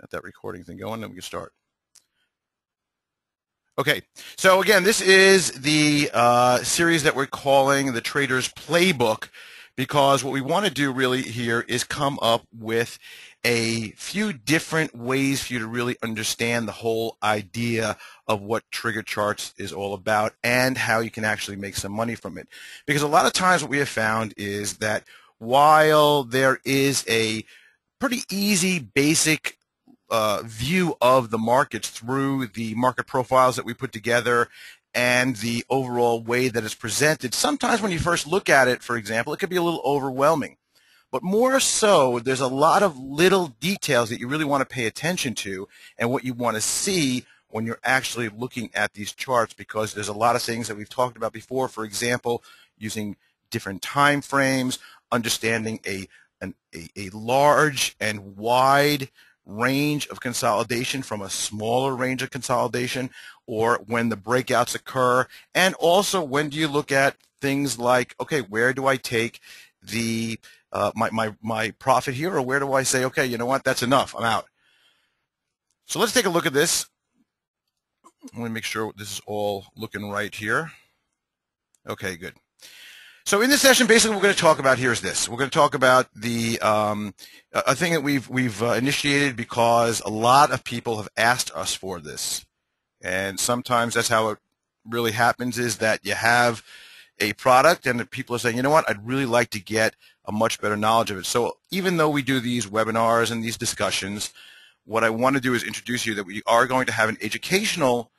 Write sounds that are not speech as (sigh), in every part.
Got that recording thing going, and we can start. Okay, so again, this is the uh, series that we're calling the Trader's Playbook because what we want to do really here is come up with a few different ways for you to really understand the whole idea of what trigger charts is all about and how you can actually make some money from it. Because a lot of times what we have found is that while there is a pretty easy, basic uh, view of the markets through the market profiles that we put together and the overall way that it's presented. Sometimes when you first look at it, for example, it could be a little overwhelming. But more so, there's a lot of little details that you really want to pay attention to and what you want to see when you're actually looking at these charts because there's a lot of things that we've talked about before. For example, using different time frames, understanding a, an, a, a large and wide range of consolidation from a smaller range of consolidation or when the breakouts occur. And also when do you look at things like okay where do I take the uh, my, my, my profit here or where do I say okay you know what? That's enough. I'm out. So let's take a look at this. Let me make sure this is all looking right here. Okay good so in this session, basically, what we're going to talk about here is this. We're going to talk about the um, a thing that we've we've uh, initiated because a lot of people have asked us for this, and sometimes that's how it really happens. Is that you have a product and the people are saying, you know what, I'd really like to get a much better knowledge of it. So even though we do these webinars and these discussions, what I want to do is introduce you that we are going to have an educational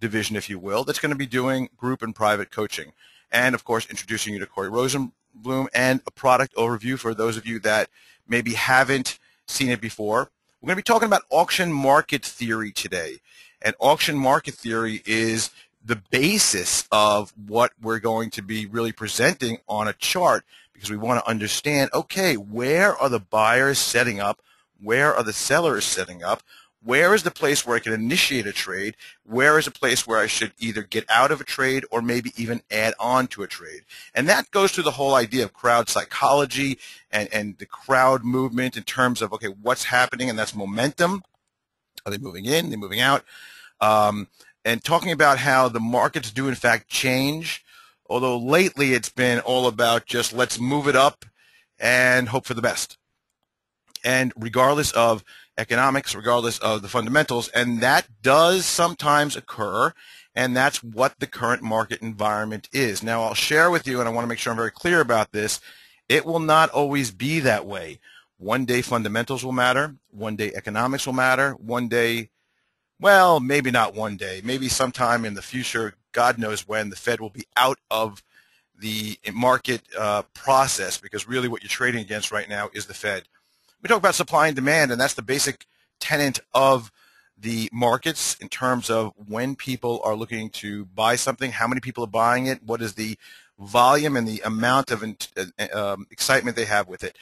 division, if you will, that's going to be doing group and private coaching and of course introducing you to Corey Rosenbloom and a product overview for those of you that maybe haven't seen it before. We're going to be talking about auction market theory today. And auction market theory is the basis of what we're going to be really presenting on a chart because we want to understand, okay, where are the buyers setting up? Where are the sellers setting up? Where is the place where I can initiate a trade? Where is a place where I should either get out of a trade or maybe even add on to a trade? And that goes to the whole idea of crowd psychology and, and the crowd movement in terms of, okay, what's happening? And that's momentum. Are they moving in? Are they moving out? Um, and talking about how the markets do in fact change, although lately it's been all about just let's move it up and hope for the best. And regardless of economics, regardless of the fundamentals, and that does sometimes occur, and that's what the current market environment is. Now, I'll share with you, and I want to make sure I'm very clear about this, it will not always be that way. One day fundamentals will matter, one day economics will matter, one day, well, maybe not one day, maybe sometime in the future, God knows when, the Fed will be out of the market uh, process because really what you're trading against right now is the Fed we talk about supply and demand, and that's the basic tenant of the markets in terms of when people are looking to buy something, how many people are buying it, what is the volume and the amount of uh, um, excitement they have with it.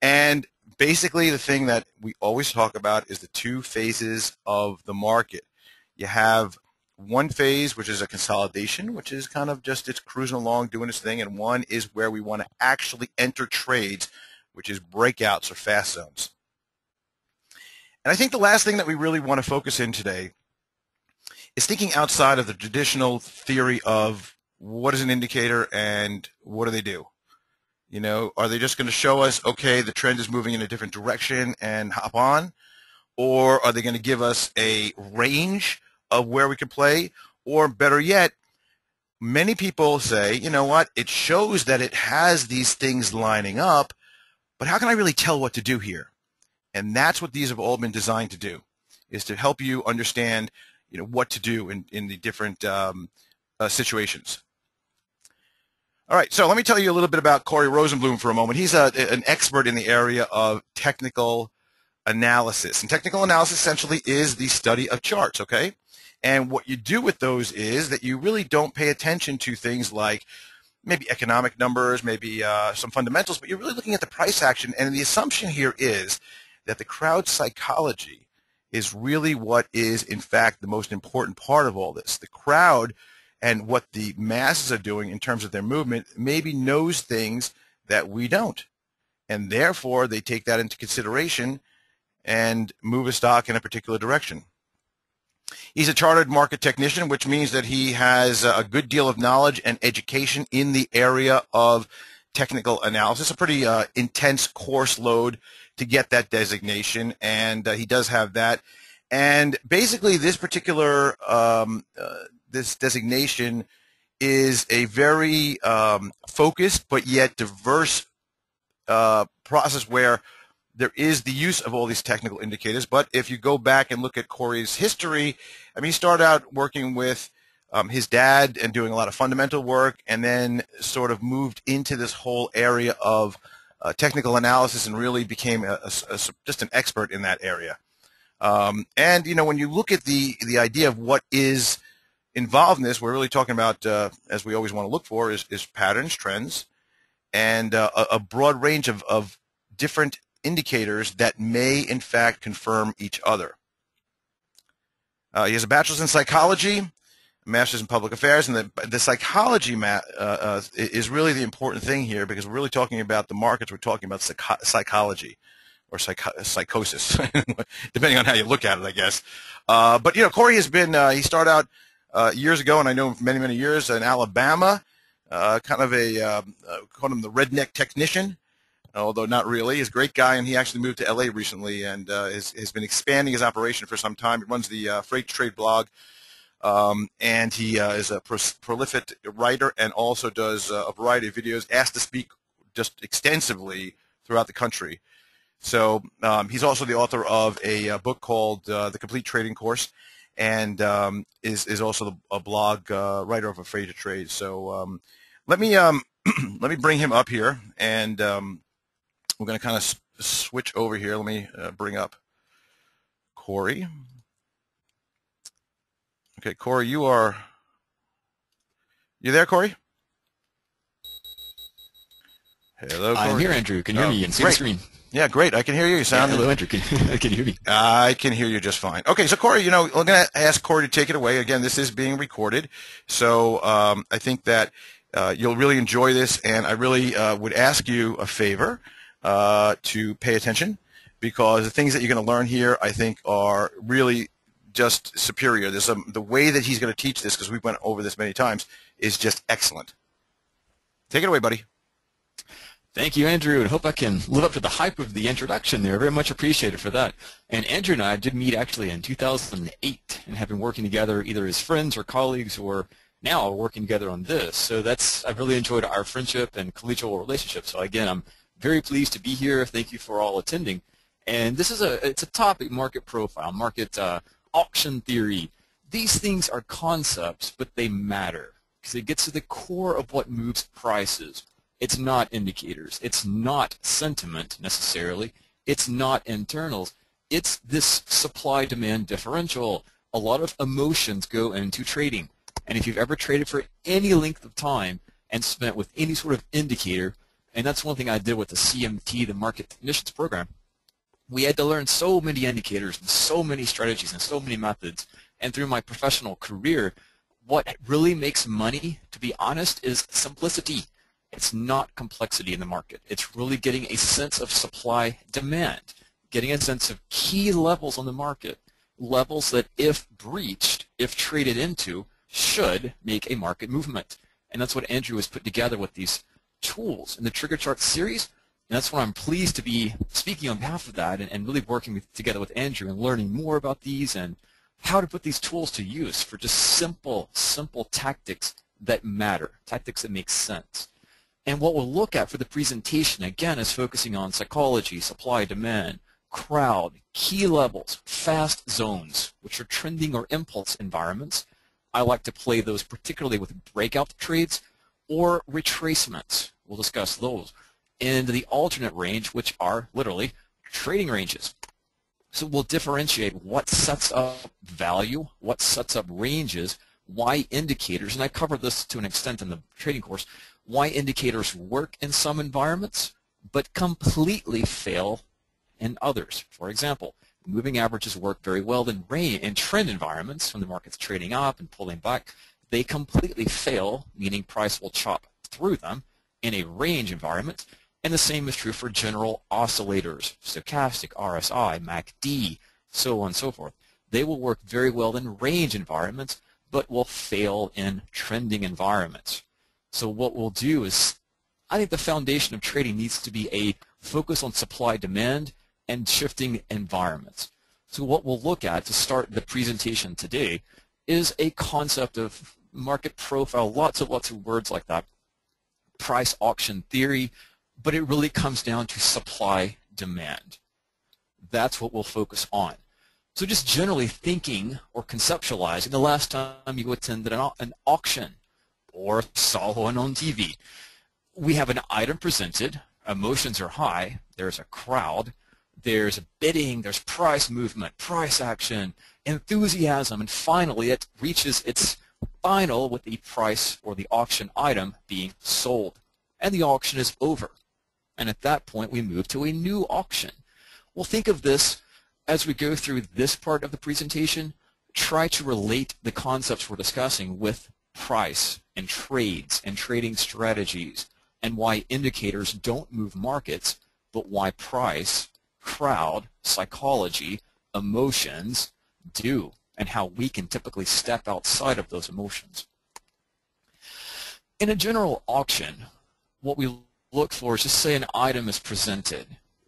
And basically the thing that we always talk about is the two phases of the market. You have one phase, which is a consolidation, which is kind of just it's cruising along doing its thing, and one is where we want to actually enter trades which is breakouts or fast zones. And I think the last thing that we really want to focus in today is thinking outside of the traditional theory of what is an indicator and what do they do? You know, are they just going to show us, okay, the trend is moving in a different direction and hop on? Or are they going to give us a range of where we could play? Or better yet, many people say, you know what, it shows that it has these things lining up, but how can I really tell what to do here? And that's what these have all been designed to do, is to help you understand, you know, what to do in, in the different um, uh, situations. All right, so let me tell you a little bit about Corey Rosenbloom for a moment. He's a, an expert in the area of technical analysis. And technical analysis essentially is the study of charts, okay? And what you do with those is that you really don't pay attention to things like maybe economic numbers, maybe uh, some fundamentals, but you're really looking at the price action. And the assumption here is that the crowd psychology is really what is, in fact, the most important part of all this. The crowd and what the masses are doing in terms of their movement maybe knows things that we don't. And therefore, they take that into consideration and move a stock in a particular direction. He's a chartered market technician, which means that he has a good deal of knowledge and education in the area of technical analysis, a pretty uh, intense course load to get that designation, and uh, he does have that. And basically, this particular um, uh, this designation is a very um, focused but yet diverse uh, process where there is the use of all these technical indicators. But if you go back and look at Corey's history, I mean, he started out working with um, his dad and doing a lot of fundamental work, and then sort of moved into this whole area of uh, technical analysis and really became a, a, a, just an expert in that area. Um, and you know, when you look at the the idea of what is involved in this, we're really talking about, uh, as we always want to look for, is, is patterns, trends, and uh, a, broad range of, of different indicators that may, in fact, confirm each other. Uh, he has a bachelor's in psychology, a master's in public affairs, and the, the psychology uh, uh, is really the important thing here because we're really talking about the markets. We're talking about psych psychology or psycho psychosis, (laughs) depending on how you look at it, I guess. Uh, but you know, Corey has been. he started out uh, years ago, and I know him for many, many years in Alabama. Uh, kind of a, uh, uh, called him the redneck technician, although not really. He's a great guy, and he actually moved to LA recently and uh, has, has been expanding his operation for some time. He runs the uh, Freight Trade blog, um, and he uh, is a pro prolific writer and also does uh, a variety of videos, asked to speak just extensively throughout the country. So um, he's also the author of a, a book called uh, The Complete Trading Course, and um, is is also a blog uh, writer of Afraid to Trade. So um, let me um, (clears throat) let me bring him up here, and um, we're going to kind of switch over here. Let me uh, bring up Corey. Okay, Corey, you are you there, Corey? Hello, Corey. I'm here, Andrew. Can you hear oh, me and see great. the screen? Yeah, great. I can hear you. You sound. Yeah, hello, Andrew. Can, (laughs) can you hear me? I can hear you just fine. Okay, so Corey, you know, I'm going to ask Corey to take it away. Again, this is being recorded, so um, I think that uh, you'll really enjoy this, and I really uh, would ask you a favor uh, to pay attention because the things that you're going to learn here, I think, are really just superior. There's a, the way that he's going to teach this, because we've went over this many times, is just excellent. Take it away, buddy. Thank you, Andrew, and hope I can live up to the hype of the introduction there. Very much appreciated for that. And Andrew and I did meet actually in 2008 and have been working together either as friends or colleagues or now working together on this. So that's I've really enjoyed our friendship and collegial relationship. So again, I'm very pleased to be here. Thank you for all attending. And this is a it's a topic market profile, market uh, auction theory. These things are concepts, but they matter because it gets to the core of what moves prices. It's not indicators. It's not sentiment necessarily. It's not internals. It's this supply-demand differential. A lot of emotions go into trading. And if you've ever traded for any length of time and spent with any sort of indicator, and that's one thing I did with the CMT, the Market Technicians Program, we had to learn so many indicators and so many strategies and so many methods. And through my professional career, what really makes money, to be honest, is simplicity. It's not complexity in the market. It's really getting a sense of supply demand, getting a sense of key levels on the market, levels that if breached, if traded into, should make a market movement. And that's what Andrew has put together with these tools in the Trigger Chart series. And that's why I'm pleased to be speaking on behalf of that and, and really working with, together with Andrew and learning more about these and how to put these tools to use for just simple, simple tactics that matter, tactics that make sense. And what we'll look at for the presentation, again, is focusing on psychology, supply, demand, crowd, key levels, fast zones, which are trending or impulse environments. I like to play those particularly with breakout trades or retracements. We'll discuss those. And the alternate range, which are literally trading ranges. So we'll differentiate what sets up value, what sets up ranges, why indicators, and I covered this to an extent in the trading course, why indicators work in some environments but completely fail in others. For example, moving averages work very well in, rain, in trend environments when the market's trading up and pulling back. They completely fail, meaning price will chop through them in a range environment. And the same is true for general oscillators, stochastic, RSI, MACD, so on and so forth. They will work very well in range environments, but will fail in trending environments. So what we'll do is, I think the foundation of trading needs to be a focus on supply-demand and shifting environments. So what we'll look at to start the presentation today is a concept of market profile, lots and lots of words like that, price auction theory, but it really comes down to supply demand. That's what we'll focus on. So just generally thinking or conceptualizing the last time you attended an, an auction or saw one on TV, we have an item presented, emotions are high, there's a crowd, there's bidding, there's price movement, price action, enthusiasm, and finally it reaches its final with the price or the auction item being sold. And the auction is over. And at that point we move to a new auction. Well think of this as we go through this part of the presentation, try to relate the concepts we're discussing with price and trades and trading strategies and why indicators don't move markets, but why price, crowd, psychology, emotions do, and how we can typically step outside of those emotions. In a general auction, what we look for is just say an item is presented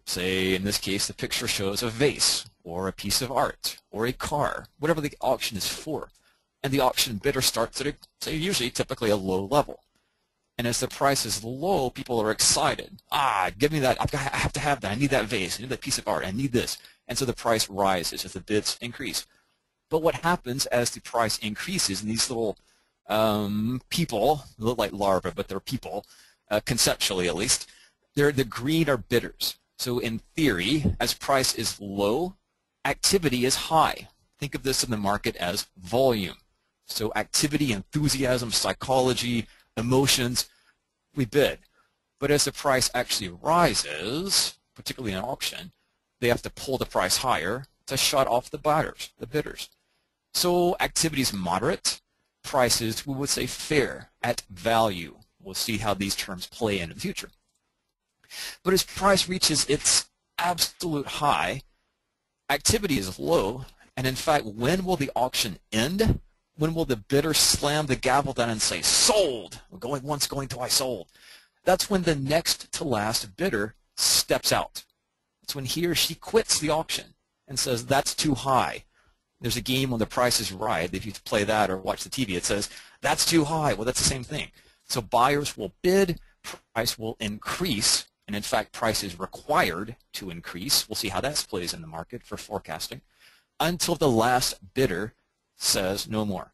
Say, in this case, the picture shows a vase or a piece of art or a car, whatever the auction is for. And the auction bidder starts at, a, say, usually typically a low level. And as the price is low, people are excited. Ah, give me that. I've got, I have to have that. I need that vase. I need that piece of art. I need this. And so the price rises as the bids increase. But what happens as the price increases, and these little um, people, look like larvae, but they're people, uh, conceptually at least, they're the green are bidders. So in theory, as price is low, activity is high. Think of this in the market as volume. So activity, enthusiasm, psychology, emotions, we bid. But as the price actually rises, particularly in an auction, they have to pull the price higher to shut off the bidders, the bidders. So activity is moderate, prices, we would say fair, at value. We'll see how these terms play in the future. But as price reaches its absolute high, activity is low, and in fact, when will the auction end? When will the bidder slam the gavel down and say, sold? Going once, going twice, sold. That's when the next to last bidder steps out. That's when he or she quits the auction and says, that's too high. There's a game when the price is right. If you play that or watch the TV, it says, that's too high. Well, that's the same thing. So buyers will bid, price will increase, and in fact price is required to increase. We'll see how that plays in the market for forecasting until the last bidder says no more.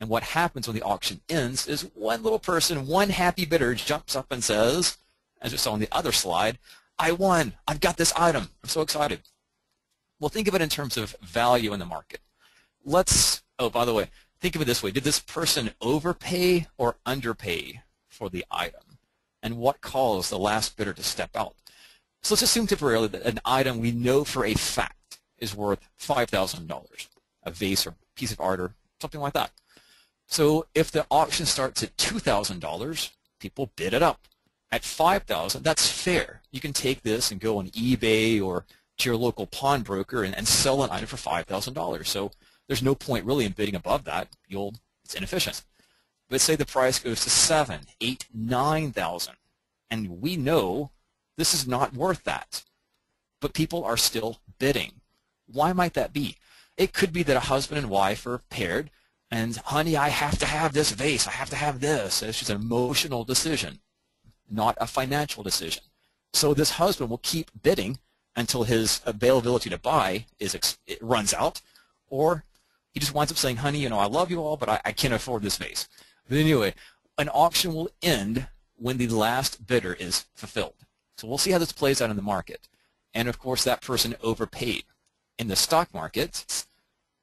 And what happens when the auction ends is one little person, one happy bidder jumps up and says, as we saw on the other slide, I won. I've got this item. I'm so excited. Well, think of it in terms of value in the market. Let's, oh, by the way, think of it this way. Did this person overpay or underpay for the item? and what caused the last bidder to step out. So let's assume temporarily that an item we know for a fact is worth $5,000, a vase or piece of art or something like that. So if the auction starts at $2,000, people bid it up. At 5000 that's fair. You can take this and go on eBay or to your local pawnbroker and, and sell an item for $5,000. So there's no point really in bidding above that. You'll, it's inefficient. But say the price goes to seven, eight, nine thousand, and we know this is not worth that. But people are still bidding. Why might that be? It could be that a husband and wife are paired, and honey, I have to have this vase. I have to have this. It's just an emotional decision, not a financial decision. So this husband will keep bidding until his availability to buy is it runs out, or he just winds up saying, honey, you know, I love you all, but I, I can't afford this vase. But anyway, an auction will end when the last bidder is fulfilled. So we'll see how this plays out in the market. And of course, that person overpaid. In the stock market,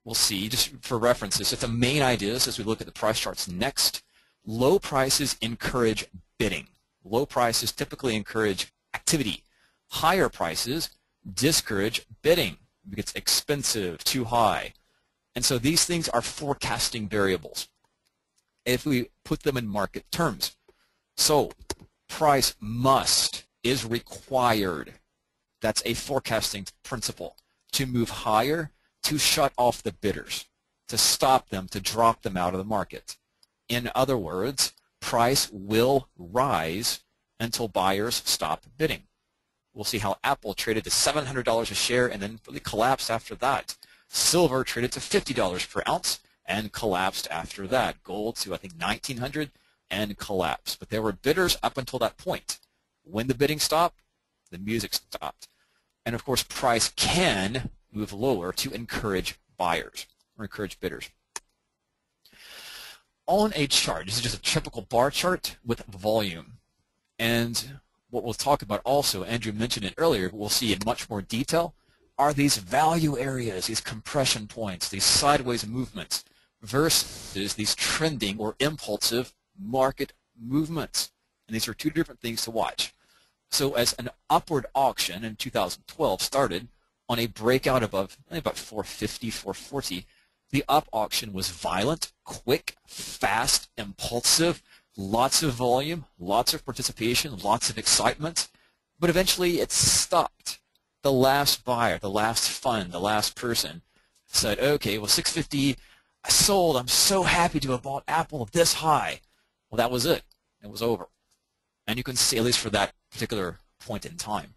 we'll see, just for references, if the main ideas as we look at the price charts next, low prices encourage bidding. Low prices typically encourage activity. Higher prices discourage bidding. It gets expensive, too high. And so these things are forecasting variables if we put them in market terms. So price must is required. That's a forecasting principle. To move higher, to shut off the bidders, to stop them, to drop them out of the market. In other words, price will rise until buyers stop bidding. We'll see how Apple traded to $700 a share and then really collapsed after that. Silver traded to $50 per ounce and collapsed after that. Gold to, I think, 1,900 and collapsed. But there were bidders up until that point. When the bidding stopped, the music stopped. And of course, price can move lower to encourage buyers or encourage bidders. On a chart, this is just a typical bar chart with volume. And what we'll talk about also, Andrew mentioned it earlier, we'll see in much more detail, are these value areas, these compression points, these sideways movements versus these trending or impulsive market movements. And these are two different things to watch. So as an upward auction in 2012 started on a breakout above about 450, 440, the up auction was violent, quick, fast, impulsive, lots of volume, lots of participation, lots of excitement, but eventually it stopped. The last buyer, the last fund, the last person said, okay, well 650, I sold, I'm so happy to have bought Apple this high. Well, that was it. It was over. And you can see, at least for that particular point in time.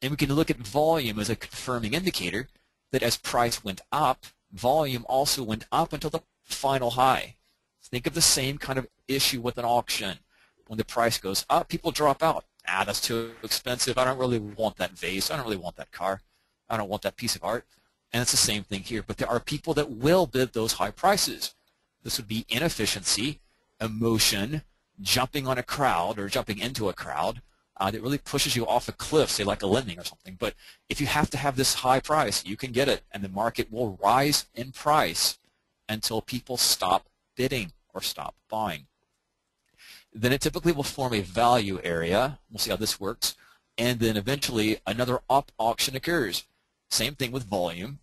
And we can look at volume as a confirming indicator that as price went up, volume also went up until the final high. Think of the same kind of issue with an auction. When the price goes up, people drop out. Ah, that's too expensive. I don't really want that vase. I don't really want that car. I don't want that piece of art. And it's the same thing here. But there are people that will bid those high prices. This would be inefficiency, emotion, jumping on a crowd or jumping into a crowd uh, that really pushes you off a cliff, say like a lending or something. But if you have to have this high price, you can get it, and the market will rise in price until people stop bidding or stop buying. Then it typically will form a value area. We'll see how this works. And then eventually another up auction occurs. Same thing with volume.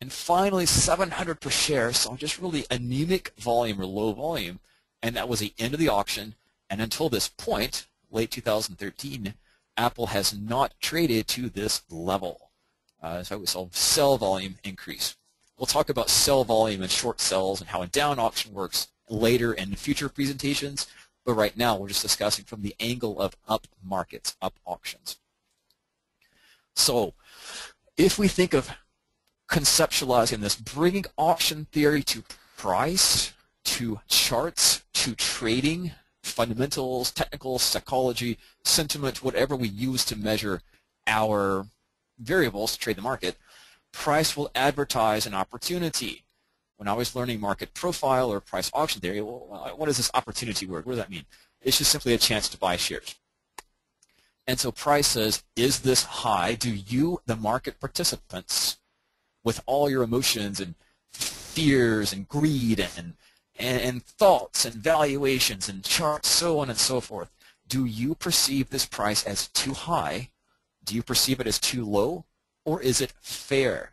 And finally 700 per share, so just really anemic volume or low volume. And that was the end of the auction. And until this point, late 2013, Apple has not traded to this level. Uh, so we saw sell volume increase. We'll talk about sell volume and short sells and how a down auction works later in future presentations, but right now we're just discussing from the angle of up markets, up auctions. So if we think of conceptualizing this, bringing auction theory to price, to charts, to trading, fundamentals, technical, psychology, sentiment, whatever we use to measure our variables to trade the market, price will advertise an opportunity. When I was learning market profile or price auction theory, well, uh, what is this opportunity word? What does that mean? It's just simply a chance to buy shares. And so price says, is this high? Do you, the market participants, with all your emotions and fears and greed and and, and thoughts and valuations and charts, so on and so forth. Do you perceive this price as too high? Do you perceive it as too low? Or is it fair?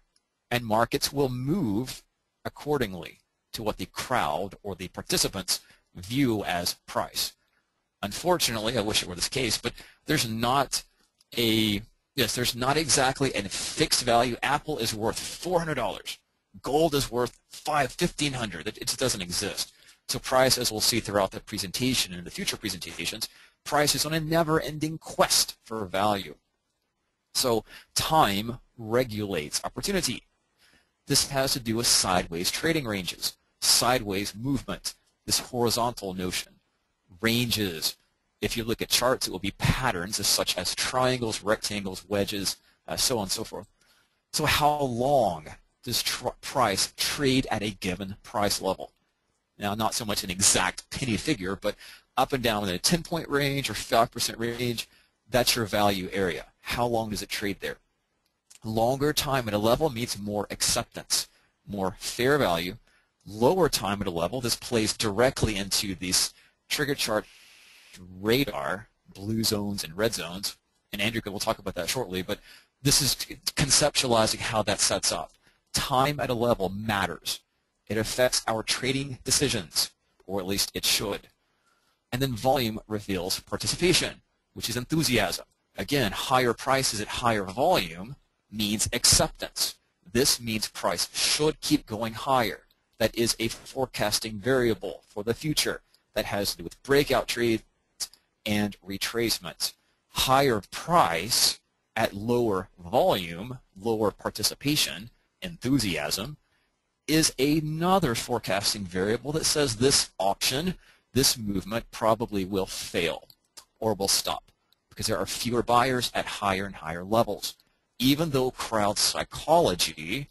And markets will move accordingly to what the crowd or the participants view as price. Unfortunately, I wish it were this case, but there's not a yes, there's not exactly a fixed value. Apple is worth $400 gold is worth five, fifteen hundred. It, it doesn't exist. So price, as we'll see throughout the presentation and the future presentations, price is on a never-ending quest for value. So time regulates opportunity. This has to do with sideways trading ranges, sideways movement, this horizontal notion, ranges. If you look at charts, it will be patterns such as triangles, rectangles, wedges, uh, so on and so forth. So how long does tr price trade at a given price level? Now, not so much an exact penny figure, but up and down in a 10-point range or 5% range, that's your value area. How long does it trade there? Longer time at a level means more acceptance, more fair value. Lower time at a level, this plays directly into these trigger chart radar, blue zones and red zones, and Andrew will talk about that shortly, but this is conceptualizing how that sets up time at a level matters. It affects our trading decisions, or at least it should. And then volume reveals participation, which is enthusiasm. Again, higher prices at higher volume means acceptance. This means price should keep going higher. That is a forecasting variable for the future that has to do with breakout trades and retracements. Higher price at lower volume, lower participation, enthusiasm, is another forecasting variable that says this auction, this movement probably will fail or will stop because there are fewer buyers at higher and higher levels. Even though crowd psychology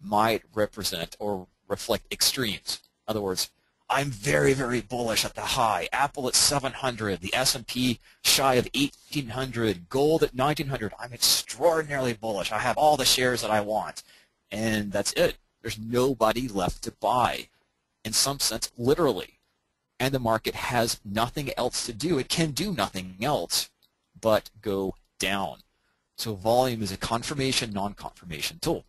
might represent or reflect extremes. In other words, I'm very, very bullish at the high. Apple at 700, the S&P shy of 1800, gold at 1900. I'm extraordinarily bullish. I have all the shares that I want. And that's it. There's nobody left to buy. In some sense, literally. And the market has nothing else to do. It can do nothing else but go down. So volume is a confirmation, non-confirmation tool.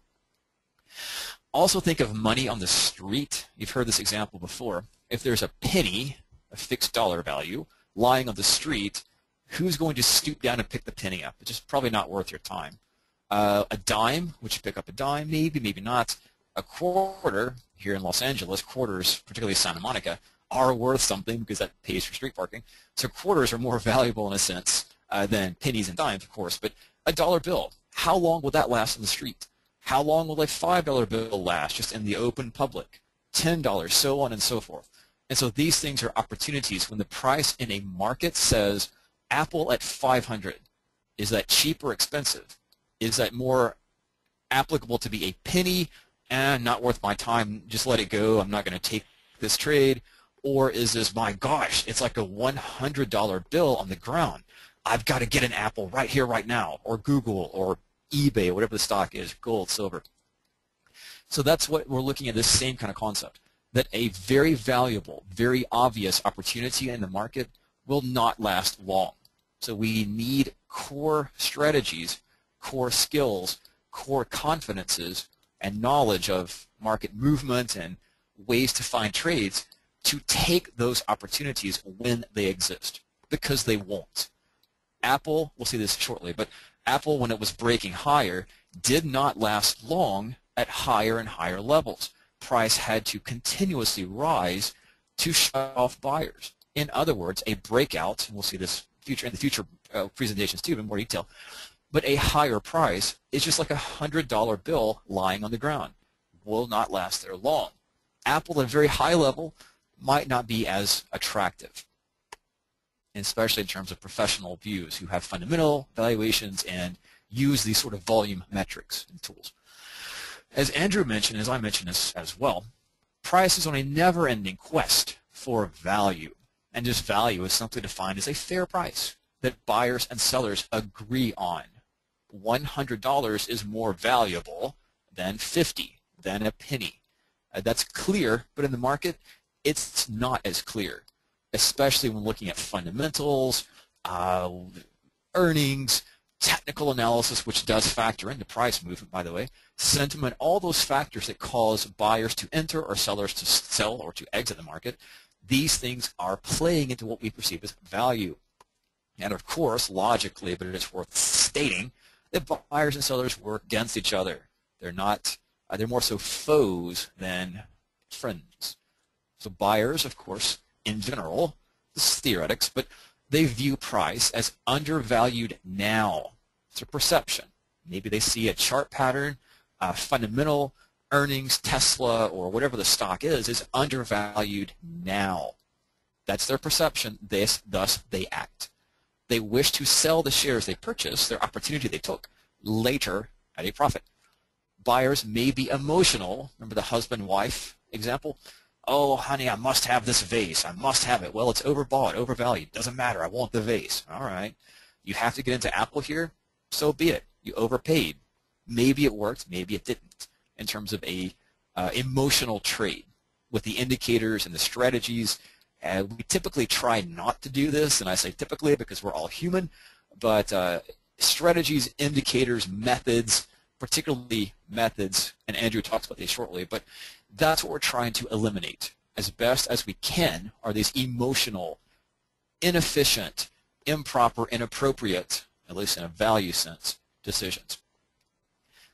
Also think of money on the street. You've heard this example before. If there's a penny, a fixed dollar value, lying on the street, who's going to stoop down and pick the penny up? It's just probably not worth your time. Uh, a dime, would you pick up a dime? Maybe, maybe not. A quarter, here in Los Angeles, quarters, particularly Santa Monica, are worth something because that pays for street parking. So quarters are more (laughs) valuable in a sense uh, than pennies and dimes, of course. But a dollar bill, how long will that last on the street? How long will a $5 bill last just in the open public? $10, so on and so forth. And so these things are opportunities when the price in a market says Apple at 500. Is that cheap or expensive? Is that more applicable to be a penny and not worth my time, just let it go, I'm not going to take this trade? Or is this, my gosh, it's like a $100 bill on the ground. I've got to get an Apple right here, right now, or Google, or eBay, whatever the stock is, gold, silver. So that's what we're looking at this same kind of concept, that a very valuable, very obvious opportunity in the market will not last long. So we need core strategies, core skills, core confidences, and knowledge of market movement and ways to find trades to take those opportunities when they exist, because they won't. Apple, we'll see this shortly, but Apple, when it was breaking higher, did not last long at higher and higher levels. Price had to continuously rise to shut off buyers. In other words, a breakout, and we'll see this future in the future uh, presentations too in more detail, but a higher price is just like a $100 bill lying on the ground. Will not last there long. Apple at a very high level might not be as attractive especially in terms of professional views who have fundamental valuations and use these sort of volume metrics and tools. As Andrew mentioned, as I mentioned as, as well, price is on a never-ending quest for value. And this value is simply defined as a fair price that buyers and sellers agree on. $100 is more valuable than 50, than a penny. Uh, that's clear, but in the market, it's not as clear especially when looking at fundamentals, uh, earnings, technical analysis, which does factor into price movement, by the way, sentiment, all those factors that cause buyers to enter or sellers to sell or to exit the market, these things are playing into what we perceive as value. And of course, logically, but it's worth stating, that buyers and sellers work against each other. They're not, uh, they're more so foes than friends. So buyers, of course, in general, this is theoretics, but they view price as undervalued now. It's a perception. Maybe they see a chart pattern, uh, fundamental earnings, Tesla, or whatever the stock is, is undervalued now. That's their perception. This, thus, they act. They wish to sell the shares they purchased, their opportunity they took, later at a profit. Buyers may be emotional. Remember the husband-wife example? oh, honey, I must have this vase. I must have it. Well, it's overbought, overvalued. Doesn't matter. I want the vase. All right. You have to get into Apple here? So be it. You overpaid. Maybe it worked. Maybe it didn't in terms of a uh, emotional trade with the indicators and the strategies. Uh, we typically try not to do this, and I say typically because we're all human, but uh, strategies, indicators, methods, particularly methods, and Andrew talks about these shortly, but that's what we're trying to eliminate as best as we can are these emotional, inefficient, improper, inappropriate at least in a value sense, decisions.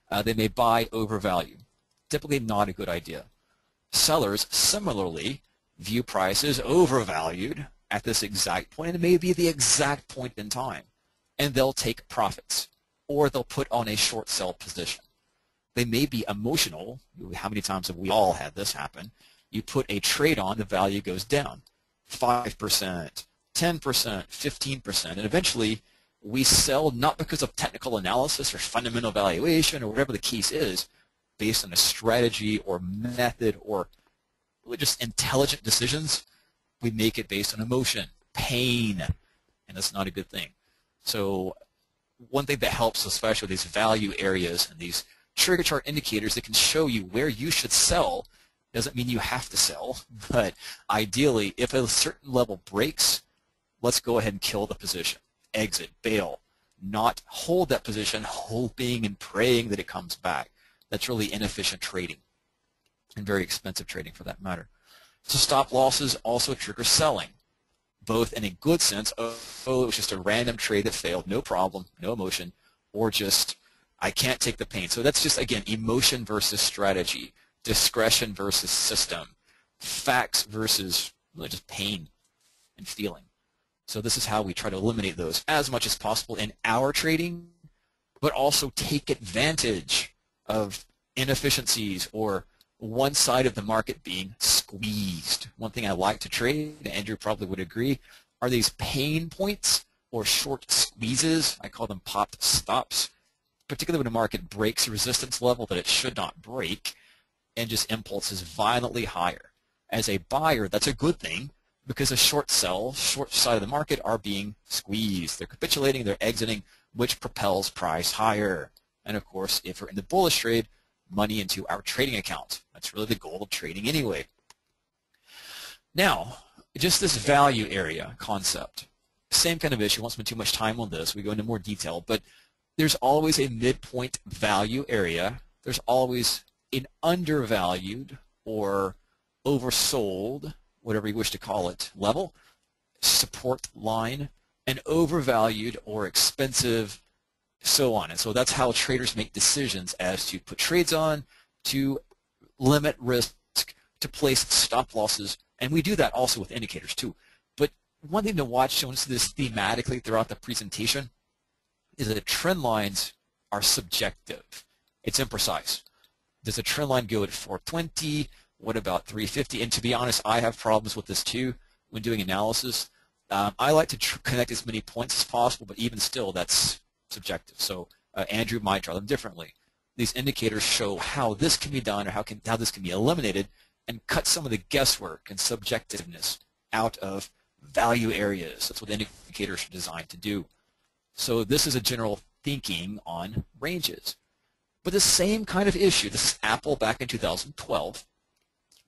Uh, they may buy overvalue. Typically not a good idea. Sellers similarly view prices overvalued at this exact point, it may be the exact point in time, and they'll take profits, or they'll put on a short sell position. They may be emotional. How many times have we all had this happen? You put a trade on, the value goes down. 5%, 10%, 15%, and eventually we sell not because of technical analysis or fundamental valuation or whatever the case is, based on a strategy or method or just intelligent decisions. We make it based on emotion, pain, and that's not a good thing. So one thing that helps, especially these value areas and these trigger chart indicators that can show you where you should sell doesn't mean you have to sell, (laughs) but ideally, if a certain level breaks, let's go ahead and kill the position. Exit, bail, not hold that position, hoping and praying that it comes back. That's really inefficient trading and very expensive trading for that matter. So stop losses also trigger selling, both in a good sense, of, oh, it was just a random trade that failed, no problem, no emotion, or just, I can't take the pain. So that's just, again, emotion versus strategy discretion versus system, facts versus really just pain and feeling. So this is how we try to eliminate those as much as possible in our trading, but also take advantage of inefficiencies or one side of the market being squeezed. One thing I like to trade, Andrew probably would agree, are these pain points or short squeezes. I call them popped stops, particularly when a market breaks a resistance level that it should not break and just impulses violently higher. As a buyer, that's a good thing because a short sell, short side of the market are being squeezed. They're capitulating, they're exiting, which propels price higher. And of course, if we're in the bullish trade, money into our trading account. That's really the goal of trading anyway. Now, just this value area concept. Same kind of issue. Won't spend too much time on this. We go into more detail, but there's always a midpoint value area. There's always an undervalued or oversold, whatever you wish to call it, level, support line, an overvalued or expensive, so on. And so that's how traders make decisions as to put trades on, to limit risk, to place stop losses, and we do that also with indicators too. But one thing to watch, showing this thematically throughout the presentation, is that trend lines are subjective. It's imprecise. Does a trend line go at 420? What about 350? And to be honest, I have problems with this too when doing analysis. Um, I like to connect as many points as possible, but even still, that's subjective. So uh, Andrew might draw them differently. These indicators show how this can be done or how, can, how this can be eliminated and cut some of the guesswork and subjectiveness out of value areas. That's what indicators are designed to do. So this is a general thinking on ranges. But the same kind of issue, this is Apple back in 2012,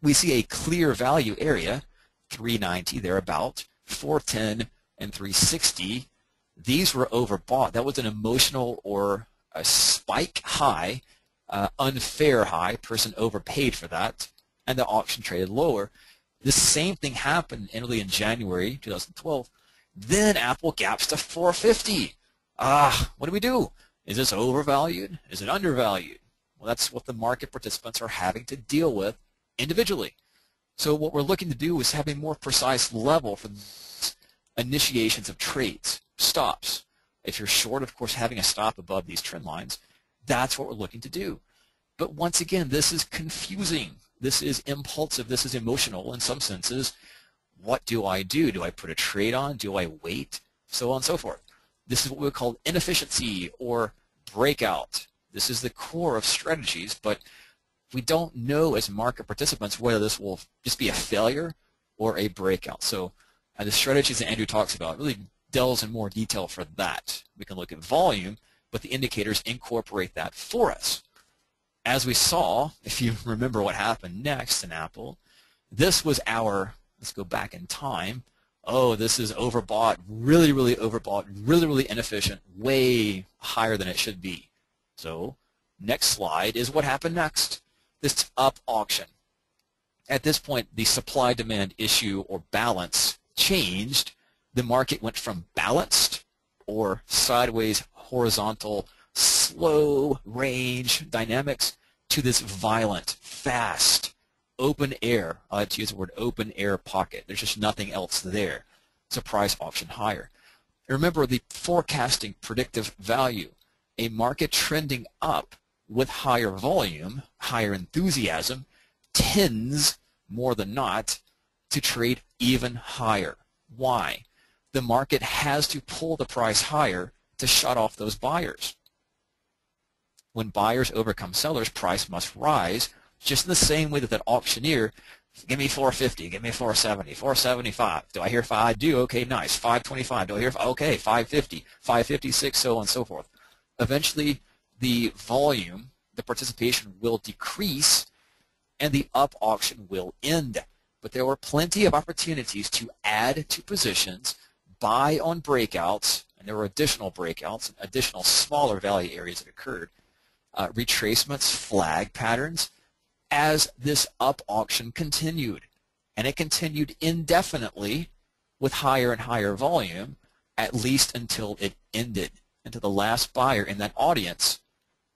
we see a clear value area, 390 thereabout, 410 and 360. These were overbought. That was an emotional or a spike high, uh, unfair high. Person overpaid for that, and the auction traded lower. The same thing happened early in January 2012. Then Apple gaps to 450. Ah, what do we do? Is this overvalued? Is it undervalued? Well, that's what the market participants are having to deal with individually. So what we're looking to do is have a more precise level for initiations of trades, stops. If you're short, of course, having a stop above these trend lines, that's what we're looking to do. But once again, this is confusing. This is impulsive. This is emotional in some senses. What do I do? Do I put a trade on? Do I wait? So on and so forth. This is what we call inefficiency or breakout. This is the core of strategies, but we don't know as market participants whether this will just be a failure or a breakout. So uh, the strategies that Andrew talks about really delves in more detail for that. We can look at volume, but the indicators incorporate that for us. As we saw, if you (laughs) remember what happened next in Apple, this was our, let's go back in time, oh, this is overbought, really, really overbought, really, really inefficient, way higher than it should be. So next slide is what happened next. This up auction. At this point, the supply-demand issue or balance changed. The market went from balanced or sideways, horizontal, slow range dynamics to this violent, fast, open air. I like to use the word open air pocket. There's just nothing else there. It's a price auction higher. Remember the forecasting predictive value. A market trending up with higher volume, higher enthusiasm, tends more than not to trade even higher. Why? The market has to pull the price higher to shut off those buyers. When buyers overcome sellers, price must rise, just in the same way that that auctioneer, give me 450, give me 470, 475. Do I hear five? I do. Okay, nice. 525. Do I hear? five? Okay, 550, 556, so on and so forth. Eventually, the volume, the participation will decrease, and the up auction will end. But there were plenty of opportunities to add to positions, buy on breakouts, and there were additional breakouts and additional smaller value areas that occurred. Uh, retracements, flag patterns, as this up auction continued. And it continued indefinitely with higher and higher volume, at least until it ended, until the last buyer in that audience.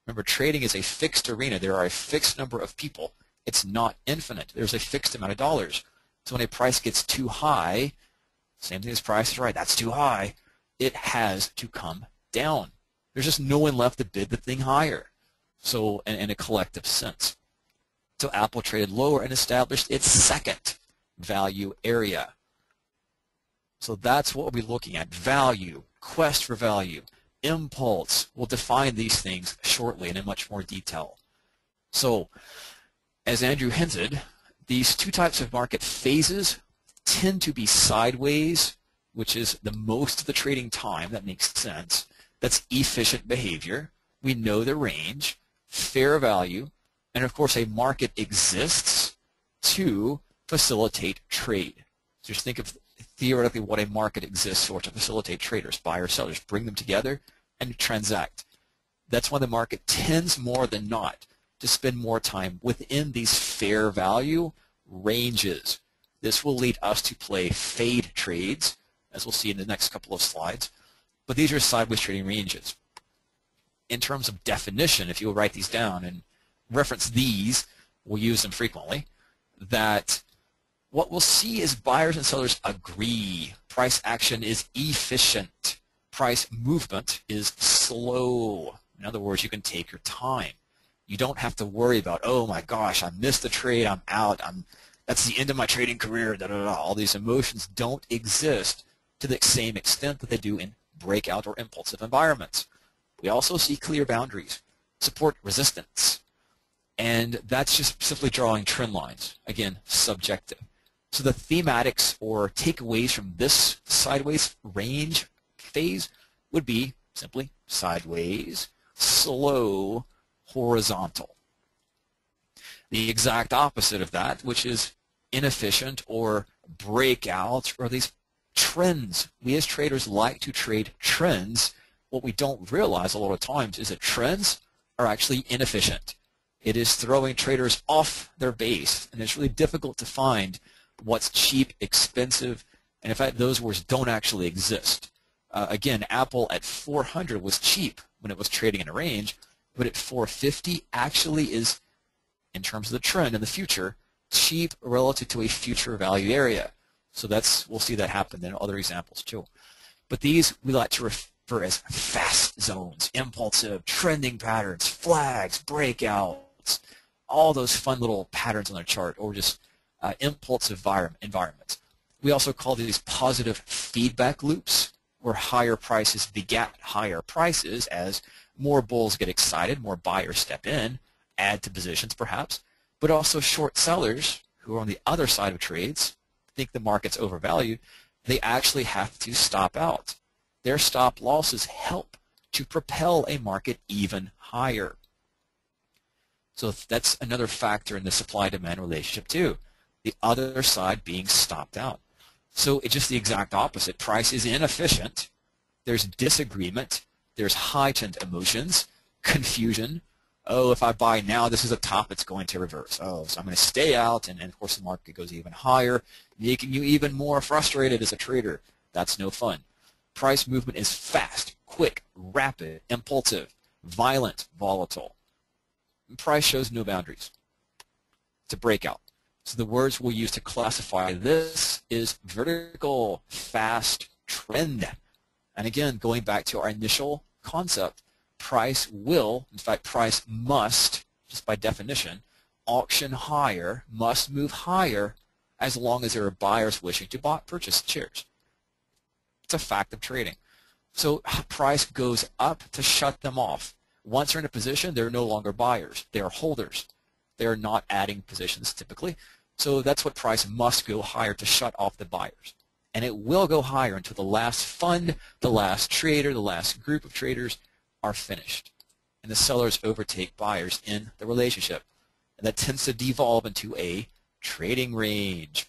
Remember, trading is a fixed arena. There are a fixed number of people. It's not infinite. There's a fixed amount of dollars. So when a price gets too high, same thing as price is right, that's too high, it has to come down. There's just no one left to bid the thing higher. So in, in a collective sense. So Apple traded lower and established its second value area. So that's what we'll be looking at. Value, quest for value, impulse. We'll define these things shortly and in much more detail. So as Andrew hinted, these two types of market phases tend to be sideways, which is the most of the trading time. That makes sense. That's efficient behavior. We know the range, fair value, and of course, a market exists to facilitate trade. So just think of theoretically what a market exists for to facilitate traders, buyers, sellers, bring them together and transact. That's why the market tends more than not to spend more time within these fair value ranges. This will lead us to play fade trades, as we'll see in the next couple of slides. But these are sideways trading ranges. In terms of definition, if you'll write these down and reference these, we'll use them frequently, that what we'll see is buyers and sellers agree. Price action is efficient. Price movement is slow. In other words, you can take your time. You don't have to worry about, oh my gosh, I missed the trade, I'm out, I'm that's the end of my trading career, da, da, da. all these emotions don't exist to the same extent that they do in breakout or impulsive environments. We also see clear boundaries, support resistance, and that's just simply drawing trend lines. Again, subjective. So the thematics or takeaways from this sideways range phase would be simply sideways, slow, horizontal. The exact opposite of that, which is inefficient or breakout or these trends. We as traders like to trade trends. What we don't realize a lot of times is that trends are actually inefficient. It is throwing traders off their base, and it's really difficult to find what's cheap, expensive, and in fact, those words don't actually exist. Uh, again, Apple at 400 was cheap when it was trading in a range, but at 450 actually is, in terms of the trend in the future, cheap relative to a future value area. So that's we'll see that happen in other examples too. But these we like to refer as fast zones, impulsive, trending patterns, flags, breakouts, all those fun little patterns on the chart, or just uh, impulsive environments. We also call these positive feedback loops, where higher prices beget higher prices as more bulls get excited, more buyers step in, add to positions perhaps, but also short sellers who are on the other side of trades think the market's overvalued, they actually have to stop out. Their stop losses help to propel a market even higher. So that's another factor in the supply-demand relationship too. The other side being stopped out. So it's just the exact opposite. Price is inefficient. There's disagreement. There's heightened emotions, confusion. Oh, if I buy now, this is a top it's going to reverse. Oh, so I'm going to stay out, and, and of course the market goes even higher, making you even more frustrated as a trader. That's no fun. Price movement is fast, quick, rapid, impulsive, violent, volatile. Price shows no boundaries. It's a breakout. So the words we'll use to classify this is vertical, fast, trend. And again, going back to our initial concept, price will, in fact, price must, just by definition, auction higher, must move higher as long as there are buyers wishing to buy, purchase shares. It's a fact of trading. So price goes up to shut them off. Once they're in a position, they're no longer buyers. They are holders. They are not adding positions typically. So that's what price must go higher to shut off the buyers. And it will go higher until the last fund, the last trader, the last group of traders are finished. And the sellers overtake buyers in the relationship. And that tends to devolve into a trading range.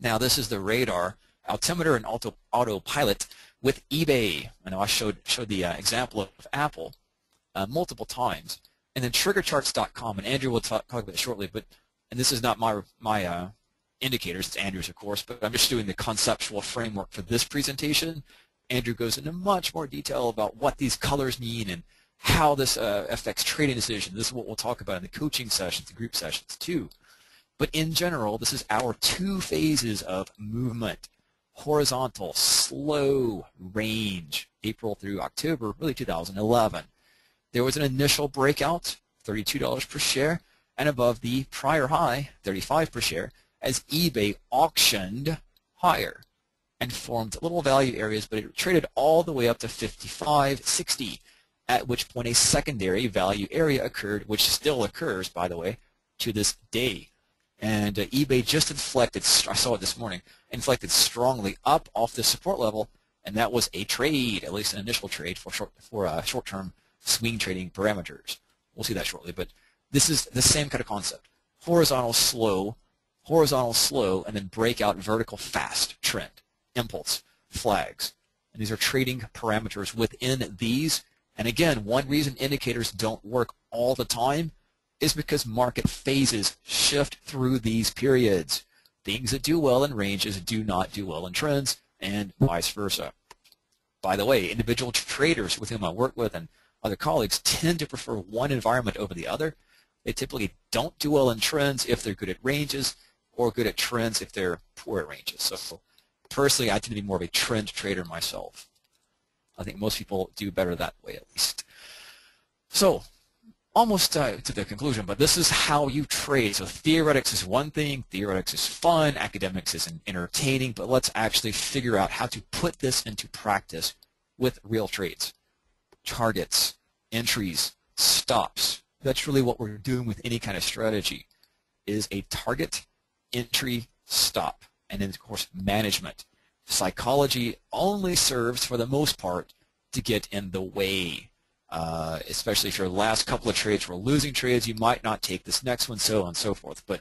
Now this is the radar, altimeter, and auto, autopilot with eBay. I know I showed, showed the uh, example of Apple uh, multiple times. And then triggercharts.com, and Andrew will talk, talk about it shortly, but and this is not my, my uh, indicators, it's Andrew's of course, but I'm just doing the conceptual framework for this presentation. Andrew goes into much more detail about what these colors mean and how this uh, affects trading decisions. This is what we'll talk about in the coaching sessions, the group sessions too. But in general, this is our two phases of movement. Horizontal, slow range, April through October, really 2011. There was an initial breakout, $32 per share, and above the prior high, 35 per share, as eBay auctioned higher and formed little value areas, but it traded all the way up to 55, 60, at which point a secondary value area occurred, which still occurs, by the way, to this day. And uh, eBay just inflected, I saw it this morning, inflected strongly up off the support level, and that was a trade, at least an initial trade for short for uh, short-term swing trading parameters. We'll see that shortly, but this is the same kind of concept. Horizontal slow, horizontal slow, and then breakout vertical fast trend, impulse, flags. And these are trading parameters within these. And again, one reason indicators don't work all the time is because market phases shift through these periods. Things that do well in ranges do not do well in trends, and vice versa. By the way, individual traders with whom I work with and other colleagues tend to prefer one environment over the other. They typically don't do well in trends if they're good at ranges or good at trends if they're poor at ranges. So personally, I tend to be more of a trend trader myself. I think most people do better that way at least. So almost uh, to the conclusion, but this is how you trade. So theoretics is one thing, theoretics is fun, academics is entertaining, but let's actually figure out how to put this into practice with real trades. Targets, entries, stops. That's really what we're doing with any kind of strategy, is a target, entry, stop, and then of course management. Psychology only serves for the most part to get in the way uh, especially if your last couple of trades were losing trades, you might not take this next one, so on and so forth. But,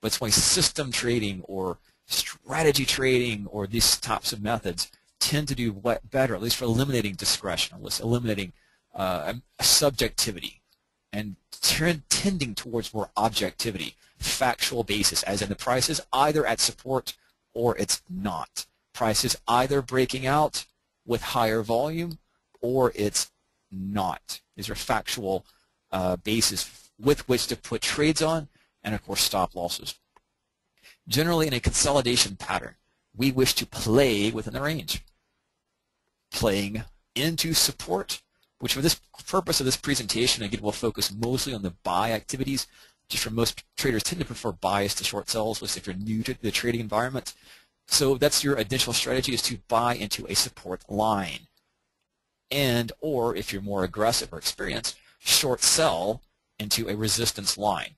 but it's why system trading or strategy trading or these types of methods tend to do what better, at least for eliminating discretion, at least eliminating uh, subjectivity and tending towards more objectivity, factual basis, as in the prices either at support or it's not. Price is either breaking out with higher volume or it's not. These are factual uh, basis with which to put trades on and, of course, stop losses. Generally, in a consolidation pattern, we wish to play within the range. Playing into support, which for this purpose of this presentation, again, we'll focus mostly on the buy activities. Just for most traders tend to prefer buys to short sells, which if you're new to the trading environment. So that's your initial strategy is to buy into a support line and or if you're more aggressive or experienced, short sell into a resistance line.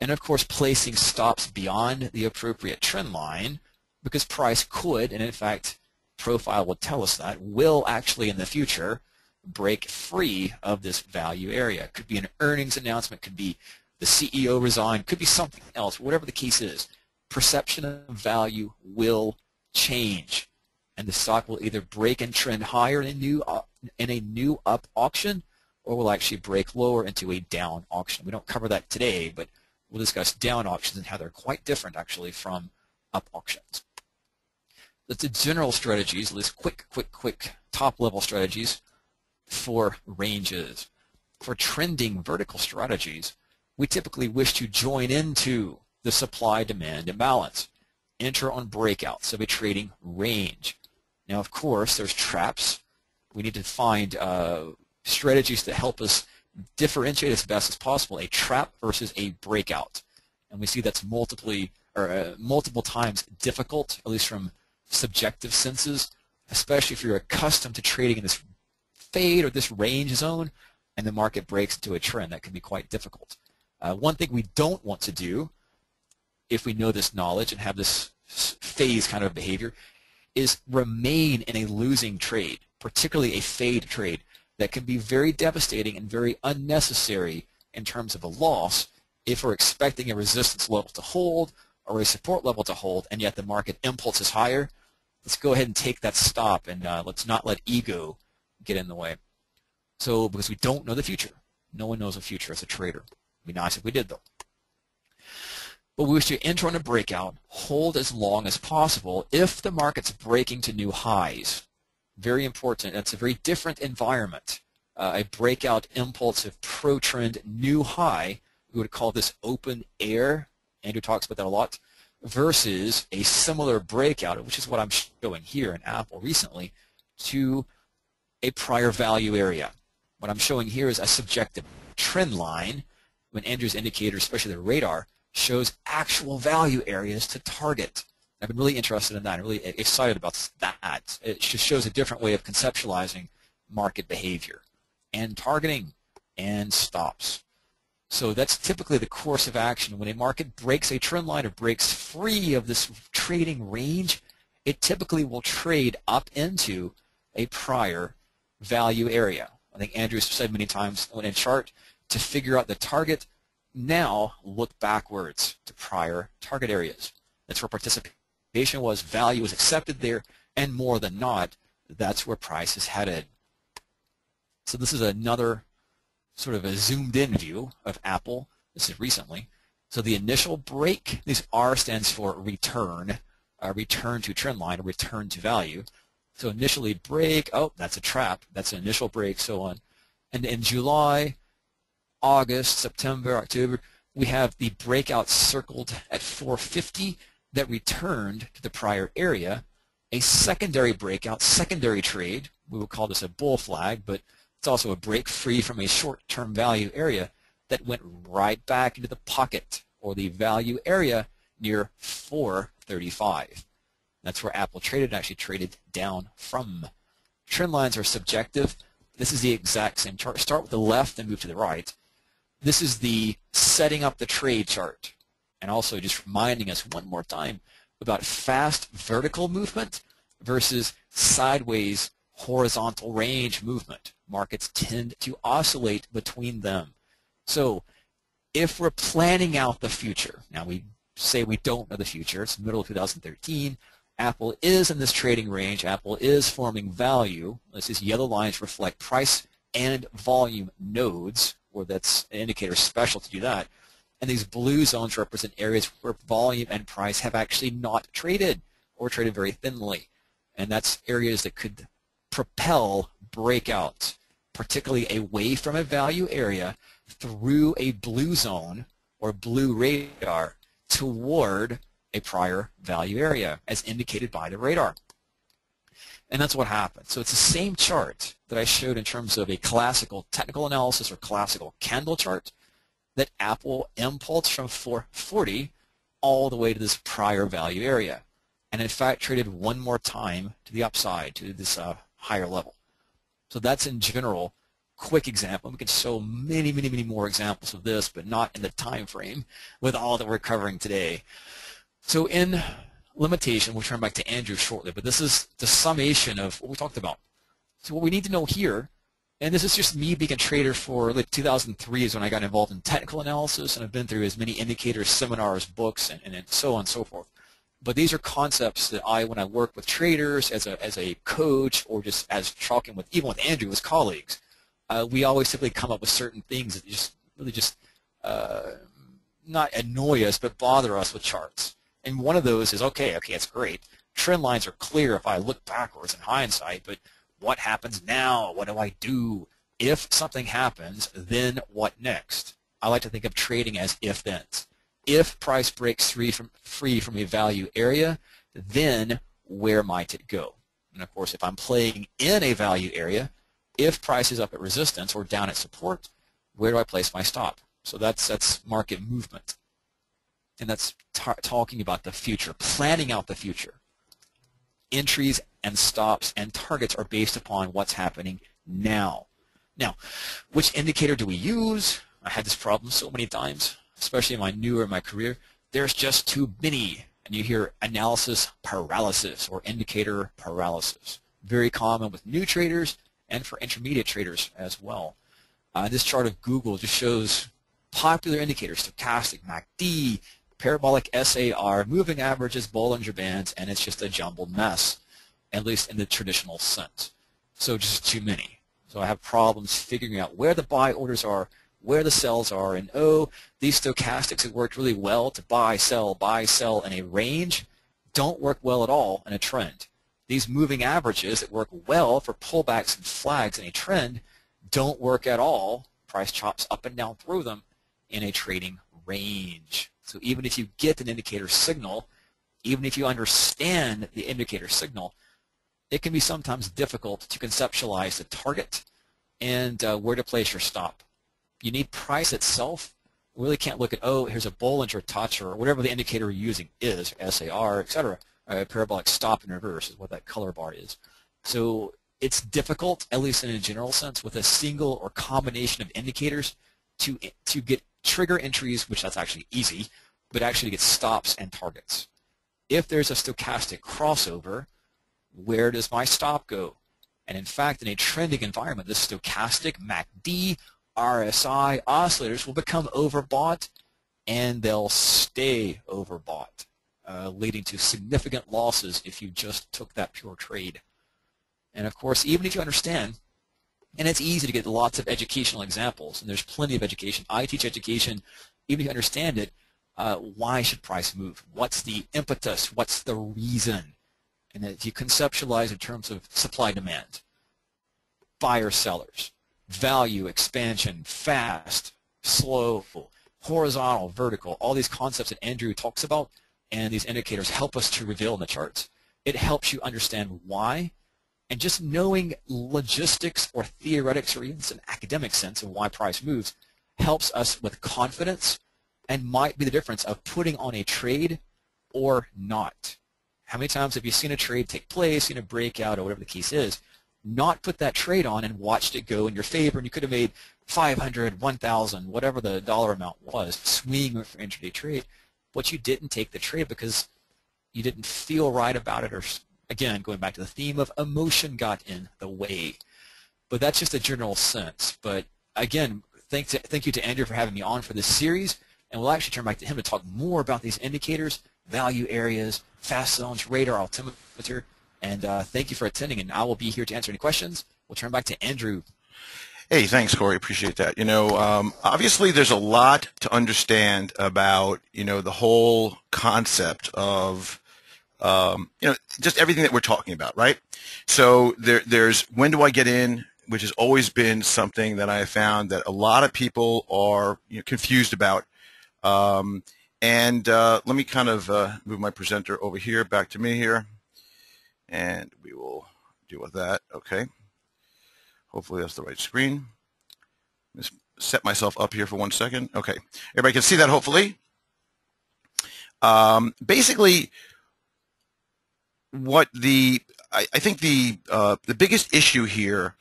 And of course placing stops beyond the appropriate trend line because price could, and in fact profile will tell us that, will actually in the future break free of this value area. Could be an earnings announcement, could be the CEO resigned, could be something else, whatever the case is. Perception of value will change and the stock will either break and trend higher in a new uh, in a new up auction or will actually break lower into a down auction. We don't cover that today, but we'll discuss down auctions and how they're quite different actually from up auctions. That's the general strategies, these quick, quick, quick top-level strategies for ranges. For trending vertical strategies, we typically wish to join into the supply-demand imbalance, enter on breakouts of a trading range. Now, of course, there's traps. We need to find uh, strategies that help us differentiate as best as possible a trap versus a breakout. And we see that's multiply, or, uh, multiple times difficult, at least from subjective senses, especially if you're accustomed to trading in this fade or this range zone and the market breaks into a trend. That can be quite difficult. Uh, one thing we don't want to do, if we know this knowledge and have this phase kind of behavior, is remain in a losing trade, particularly a fade trade that can be very devastating and very unnecessary in terms of a loss if we're expecting a resistance level to hold or a support level to hold and yet the market impulse is higher, let's go ahead and take that stop and uh, let's not let ego get in the way. So because we don't know the future. No one knows the future as a trader. Be nice if we did though. But we wish to enter on a breakout, hold as long as possible if the market's breaking to new highs. Very important. It's a very different environment. Uh, a breakout impulsive pro-trend new high, we would call this open air. Andrew talks about that a lot versus a similar breakout, which is what I'm showing here in Apple recently, to a prior value area. What I'm showing here is a subjective trend line when Andrew's indicator, especially the radar, shows actual value areas to target. I've been really interested in that. I'm really excited about that. It just shows a different way of conceptualizing market behavior and targeting and stops. So that's typically the course of action. When a market breaks a trend line or breaks free of this trading range, it typically will trade up into a prior value area. I think Andrew said many times when in chart to figure out the target, now look backwards to prior target areas. That's where participation was, value was accepted there, and more than not, that's where price is headed. So this is another sort of a zoomed in view of Apple. This is recently. So the initial break, this R stands for return, a return to trend line, a return to value. So initially break, oh, that's a trap. That's an initial break, so on. And in July, August, September, October, we have the breakout circled at 450 that returned to the prior area. A secondary breakout, secondary trade, we will call this a bull flag, but it's also a break free from a short-term value area that went right back into the pocket or the value area near 435. That's where Apple traded actually traded down from. Trend lines are subjective. This is the exact same chart. Start with the left and move to the right. This is the setting up the trade chart. And also just reminding us one more time about fast vertical movement versus sideways horizontal range movement. Markets tend to oscillate between them. So if we're planning out the future, now we say we don't know the future, it's middle of 2013, Apple is in this trading range, Apple is forming value. These yellow lines reflect price and volume nodes, or that's an indicator special to do that. And these blue zones represent areas where volume and price have actually not traded or traded very thinly. And that's areas that could propel breakouts, particularly away from a value area through a blue zone or blue radar toward a prior value area as indicated by the radar. And that's what happened. So it's the same chart that I showed in terms of a classical technical analysis or classical candle chart that Apple impulsed from 440 all the way to this prior value area. And in fact traded one more time to the upside, to this uh, higher level. So that's in general quick example. We can show many, many, many more examples of this, but not in the time frame with all that we're covering today. So in limitation, we'll turn back to Andrew shortly, but this is the summation of what we talked about. So what we need to know here, and this is just me being a trader for like 2003 is when I got involved in technical analysis, and I've been through as many indicators, seminars, books, and, and so on and so forth. But these are concepts that I, when I work with traders as a, as a coach or just as talking with, even with Andrew as colleagues, uh, we always simply come up with certain things that just really just uh, not annoy us, but bother us with charts. And one of those is, okay, okay, it's great, trend lines are clear if I look backwards in hindsight, but what happens now? What do I do? If something happens, then what next? I like to think of trading as if-thens. If price breaks free from, free from a value area, then where might it go? And of course, if I'm playing in a value area, if price is up at resistance or down at support, where do I place my stop? So that's that's market movement, and that's talking about the future, planning out the future. Entries and stops and targets are based upon what's happening now. Now, which indicator do we use? I had this problem so many times, especially in my newer in my career. There's just too many, and you hear analysis paralysis or indicator paralysis. Very common with new traders and for intermediate traders as well. Uh, this chart of Google just shows popular indicators, stochastic, MACD, parabolic SAR, moving averages, Bollinger Bands, and it's just a jumbled mess, at least in the traditional sense. So just too many. So I have problems figuring out where the buy orders are, where the sells are, and oh, these stochastics that worked really well to buy, sell, buy, sell in a range don't work well at all in a trend. These moving averages that work well for pullbacks and flags in a trend don't work at all, price chops up and down through them, in a trading range. So even if you get an indicator signal, even if you understand the indicator signal, it can be sometimes difficult to conceptualize the target and uh, where to place your stop. You need price itself. Really can't look at, oh, here's a Bollinger touch or whatever the indicator you're using is, SAR, etc. A parabolic stop and reverse is what that color bar is. So it's difficult, at least in a general sense, with a single or combination of indicators to, to get trigger entries, which that's actually easy, but actually get stops and targets. If there's a stochastic crossover, where does my stop go? And in fact, in a trending environment, the stochastic, MACD, RSI oscillators will become overbought and they'll stay overbought, uh, leading to significant losses if you just took that pure trade. And of course, even if you understand, and it's easy to get lots of educational examples, and there's plenty of education. I teach education, even if you understand it, uh, why should price move? What's the impetus? What's the reason? And if you conceptualize in terms of supply demand, buyer sellers, value, expansion, fast, slow, horizontal, vertical, all these concepts that Andrew talks about and these indicators help us to reveal in the charts. It helps you understand why and just knowing logistics or theoretics or even an academic sense of why price moves helps us with confidence and might be the difference of putting on a trade or not. How many times have you seen a trade take place, seen a breakout or whatever the case is, not put that trade on and watched it go in your favor and you could have made 500, 1,000, whatever the dollar amount was, swing for intraday trade, but you didn't take the trade because you didn't feel right about it or Again, going back to the theme of emotion got in the way. But that's just a general sense. But again, thank, to, thank you to Andrew for having me on for this series. And we'll actually turn back to him to talk more about these indicators, value areas, fast zones, radar altimeter. And uh, thank you for attending. And I will be here to answer any questions. We'll turn back to Andrew. Hey, thanks, Corey. Appreciate that. You know, um, obviously, there's a lot to understand about you know the whole concept of um, you know, just everything that we're talking about, right? So there, there's when do I get in, which has always been something that I found that a lot of people are you know, confused about. Um, and uh, let me kind of uh, move my presenter over here, back to me here, and we will deal with that. Okay. Hopefully that's the right screen. Just set myself up here for one second. Okay. Everybody can see that hopefully. Um, basically, what the I, I think the uh, the biggest issue here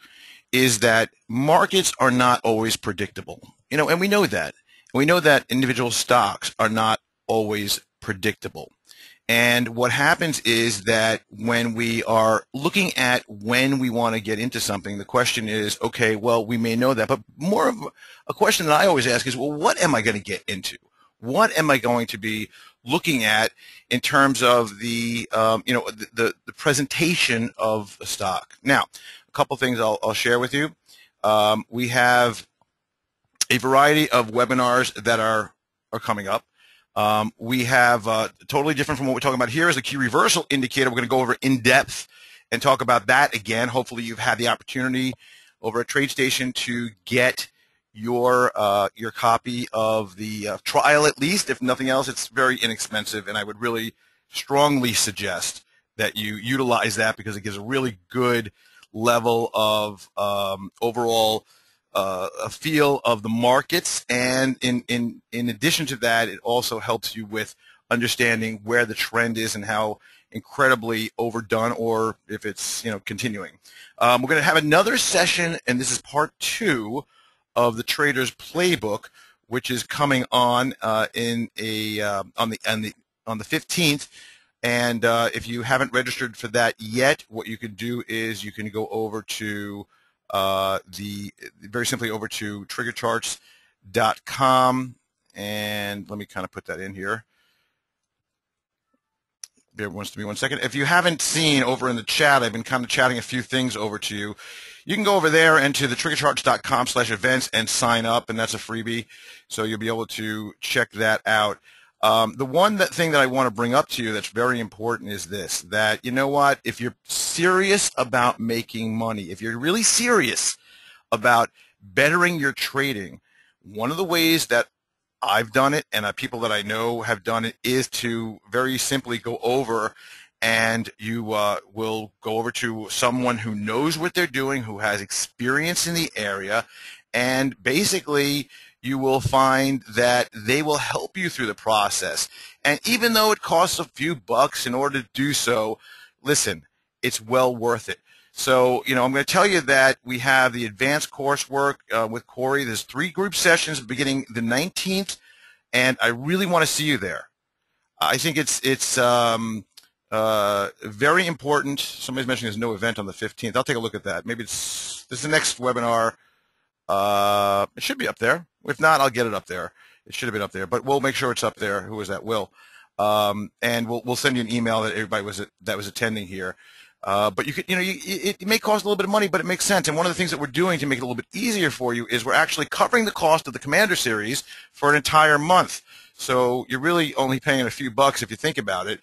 is that markets are not always predictable. You know, and we know that. We know that individual stocks are not always predictable. And what happens is that when we are looking at when we want to get into something, the question is, okay, well, we may know that, but more of a question that I always ask is, well, what am I going to get into? What am I going to be looking at in terms of the um, you know the, the, the presentation of a stock. Now, a couple things I'll, I'll share with you. Um, we have a variety of webinars that are are coming up. Um, we have uh, totally different from what we're talking about here is the key reversal indicator. We're going to go over in depth and talk about that again. Hopefully, you've had the opportunity over at TradeStation to get your uh, your copy of the uh, trial at least. If nothing else, it's very inexpensive, and I would really strongly suggest that you utilize that because it gives a really good level of um, overall uh, a feel of the markets, and in in in addition to that, it also helps you with understanding where the trend is and how incredibly overdone or if it's you know continuing. Um, we're going to have another session, and this is part two of the Trader's Playbook, which is coming on uh, in a uh, on the on the on the 15th. And uh, if you haven't registered for that yet, what you can do is you can go over to uh, the very simply over to triggercharts.com and let me kind of put that in here. Bear wants to be one second. If you haven't seen over in the chat, I've been kind of chatting a few things over to you. You can go over there and to the triggercharts.com slash events and sign up, and that's a freebie. So you'll be able to check that out. Um, the one that thing that I want to bring up to you that's very important is this, that you know what, if you're serious about making money, if you're really serious about bettering your trading, one of the ways that I've done it and uh, people that I know have done it is to very simply go over and you uh, will go over to someone who knows what they're doing, who has experience in the area, and basically you will find that they will help you through the process. And even though it costs a few bucks in order to do so, listen, it's well worth it. So, you know, I'm going to tell you that we have the advanced coursework uh, with Corey. There's three group sessions beginning the 19th, and I really want to see you there. I think it's it's um, uh, very important. Somebody's mentioning there's no event on the 15th. I'll take a look at that. Maybe it's this is the next webinar. Uh, it should be up there. If not, I'll get it up there. It should have been up there, but we'll make sure it's up there. Who was that? Will. Um, and we'll we'll send you an email that everybody was that was attending here. Uh, but you could, you know, you, it, it, may cost a little bit of money, but it makes sense. And one of the things that we're doing to make it a little bit easier for you is we're actually covering the cost of the Commander Series for an entire month. So you're really only paying a few bucks if you think about it.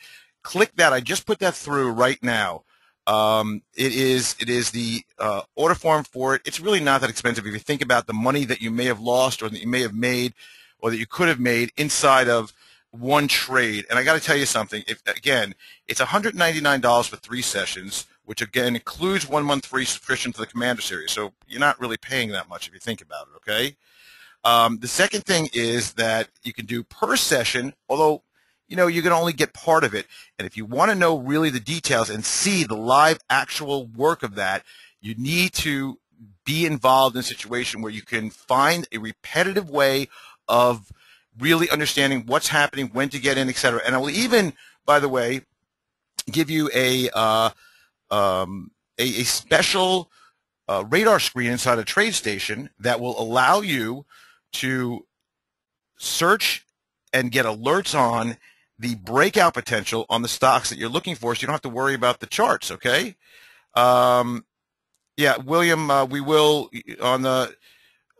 Click that. I just put that through right now. Um, it is it is the uh, order form for it. It's really not that expensive if you think about the money that you may have lost or that you may have made or that you could have made inside of one trade. And I got to tell you something. If again, it's $199 for three sessions, which again includes one month free subscription to the Commander Series. So you're not really paying that much if you think about it. Okay. Um, the second thing is that you can do per session, although you know, you can only get part of it. And if you want to know really the details and see the live actual work of that, you need to be involved in a situation where you can find a repetitive way of really understanding what's happening, when to get in, etc. And I will even, by the way, give you a uh, um, a, a, special uh, radar screen inside a TradeStation that will allow you to search and get alerts on the breakout potential on the stocks that you're looking for so you don't have to worry about the charts, okay? Um, yeah, William, uh, we will on the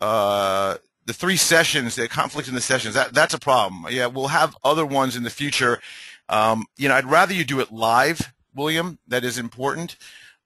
uh, the three sessions, the conflict in the sessions, that, that's a problem. Yeah, we'll have other ones in the future. Um, you know, I'd rather you do it live, William. That is important.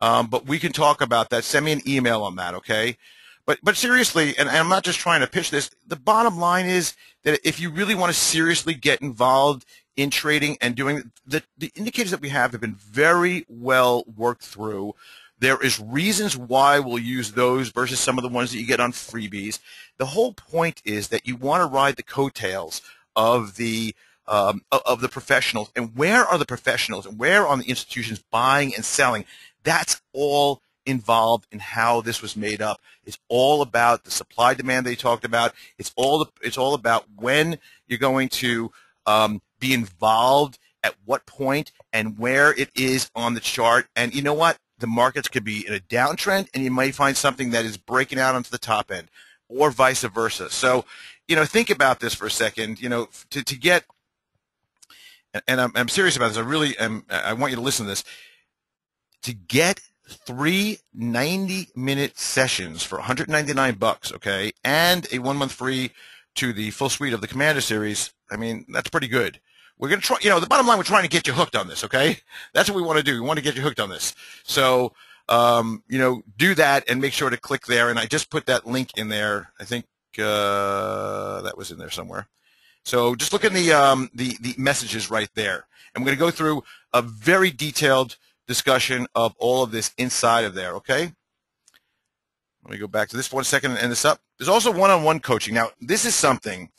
Um, but we can talk about that. Send me an email on that, okay? But but seriously, and I'm not just trying to pitch this. The bottom line is that if you really want to seriously get involved in trading and doing the, the indicators that we have have been very well worked through. There is reasons why we'll use those versus some of the ones that you get on freebies. The whole point is that you want to ride the coattails of the um, of the professionals. And where are the professionals and where are the institutions buying and selling? That's all involved in how this was made up. It's all about the supply demand they talked about. It's all it's all about when you're going to um, be involved at what point and where it is on the chart. And you know what? The markets could be in a downtrend, and you might find something that is breaking out onto the top end, or vice versa. So, you know, think about this for a second. You know, to, to get, and I'm, I'm serious about this. I really am. I want you to listen to this. To get three 90-minute sessions for 199 bucks, okay, and a one-month free to the full suite of the Commander series, I mean, that's pretty good. We're going to try, you know, the bottom line, we're trying to get you hooked on this, okay? That's what we want to do. We want to get you hooked on this. So, um, you know, do that and make sure to click there. And I just put that link in there. I think uh, that was in there somewhere. So just look in the, um, the, the messages right there. And we're going to go through a very detailed discussion of all of this inside of there, okay? Let me go back to this one second and end this up. There's also one-on-one coaching. Now, this is something,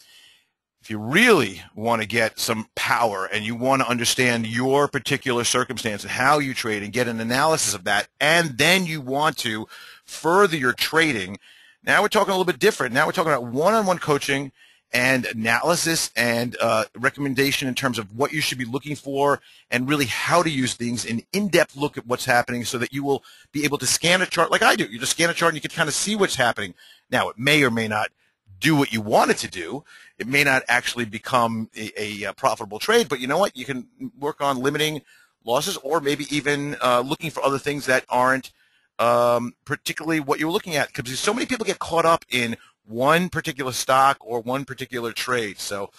if you really want to get some power and you want to understand your particular circumstance and how you trade and get an analysis of that, and then you want to further your trading, now we're talking a little bit different. Now we're talking about one-on-one coaching and analysis and uh, recommendation in terms of what you should be looking for and really how to use things, an in-depth look at what's happening so that you will be able to scan a chart like I do. You just scan a chart and you can kind of see what's happening. Now, it may or may not do what you want it to do. It may not actually become a, a uh, profitable trade, but you know what? You can work on limiting losses or maybe even uh, looking for other things that aren't um, particularly what you're looking at because so many people get caught up in one particular stock or one particular trade. So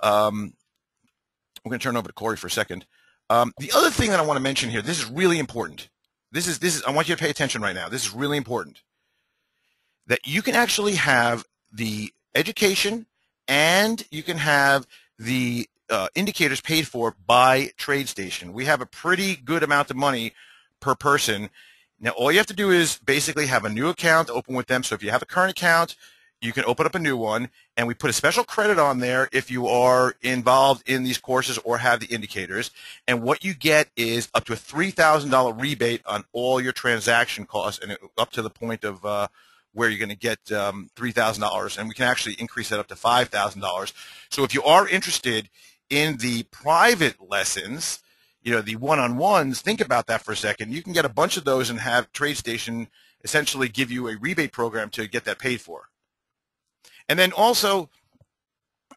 um, we're going to turn over to Corey for a second. Um, the other thing that I want to mention here, this is really important. This is this is I want you to pay attention right now. This is really important. That you can actually have the education and you can have the uh, indicators paid for by TradeStation. We have a pretty good amount of money per person. Now, all you have to do is basically have a new account open with them. So if you have a current account, you can open up a new one, and we put a special credit on there if you are involved in these courses or have the indicators. And what you get is up to a $3,000 rebate on all your transaction costs, and up to the point of uh, where you're going to get um, $3,000, and we can actually increase that up to $5,000. So if you are interested in the private lessons, you know, the one-on-ones, think about that for a second. You can get a bunch of those and have TradeStation essentially give you a rebate program to get that paid for. And then also,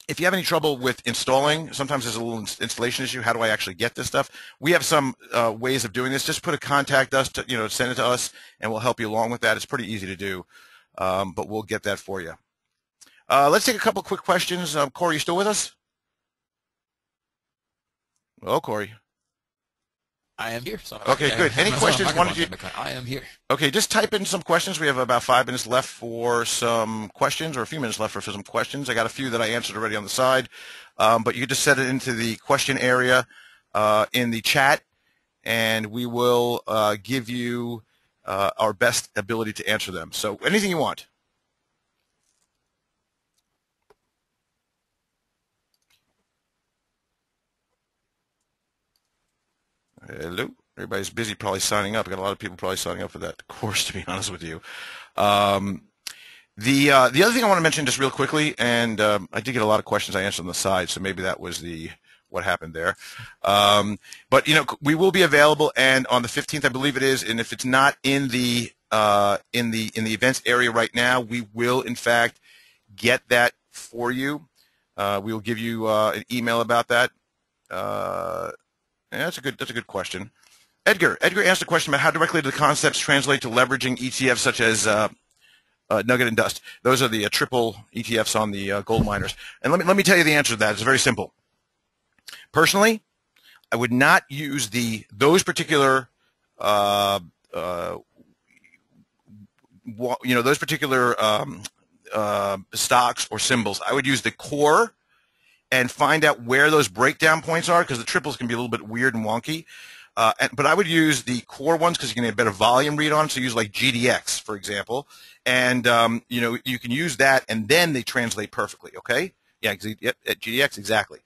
if you have any trouble with installing, sometimes there's a little installation issue. How do I actually get this stuff? We have some uh, ways of doing this. Just put a contact us, to, you know, send it to us, and we'll help you along with that. It's pretty easy to do, um, but we'll get that for you. Uh, let's take a couple quick questions. Um, Corey, you still with us? Oh, Corey. I am here. So okay, good. (laughs) Any questions? Don't you? I am here. Okay, just type in some questions. We have about five minutes left for some questions, or a few minutes left for some questions. I got a few that I answered already on the side, um, but you can just set it into the question area uh, in the chat, and we will uh, give you uh, our best ability to answer them. So anything you want. Hello. Everybody's busy probably signing up. I got a lot of people probably signing up for that course, (laughs) to be honest with you. Um, the uh, the other thing I want to mention just real quickly, and um, I did get a lot of questions I answered on the side, so maybe that was the what happened there. Um, but you know, we will be available, and on the 15th, I believe it is, and if it's not in the uh, in the in the events area right now, we will in fact get that for you. Uh, we will give you uh, an email about that. Uh, yeah, that's a good. That's a good question. Edgar. Edgar asked a question about how directly do the concepts translate to leveraging ETFs such as uh, uh, Nugget and Dust. Those are the uh, triple ETFs on the uh, gold miners. And let me let me tell you the answer to that. It's very simple. Personally, I would not use the those particular uh, uh, you know those particular um, stocks or symbols. I would use the core and find out where those breakdown points are because the triples can be a little bit weird and wonky. Uh, and, but I would use the core ones because you can get a better volume read on. So use like GDX, for example, and um, you know you can use that, and then they translate perfectly. Okay, yeah, yep, at GDX exactly.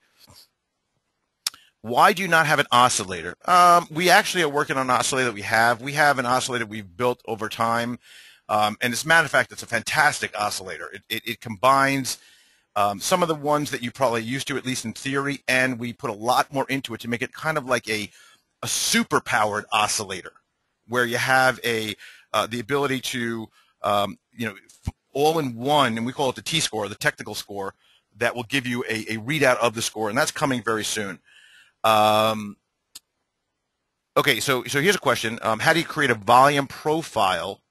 Why do you not have an oscillator? Um, we actually are working on an oscillator that we have. We have an oscillator we've built over time, um, and as a matter of fact, it's a fantastic oscillator. It, it, it combines um, some of the ones that you probably used to, at least in theory, and we put a lot more into it to make it kind of like a, a super powered oscillator, where you have a uh, the ability to um, you know all in one, and we call it the T score, the technical score, that will give you a, a readout of the score, and that's coming very soon. Um, okay, so so here's a question: um, How do you create a volume profile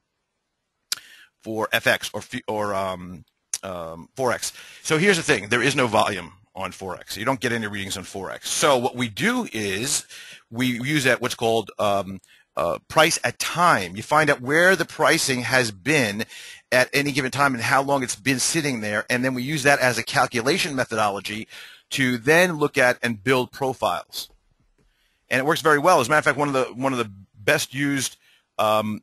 for FX or or um, um, Forex. So here's the thing: there is no volume on Forex. You don't get any readings on Forex. So what we do is we use that what's called um, uh, price at time. You find out where the pricing has been at any given time and how long it's been sitting there, and then we use that as a calculation methodology to then look at and build profiles. And it works very well. As a matter of fact, one of the one of the best used um,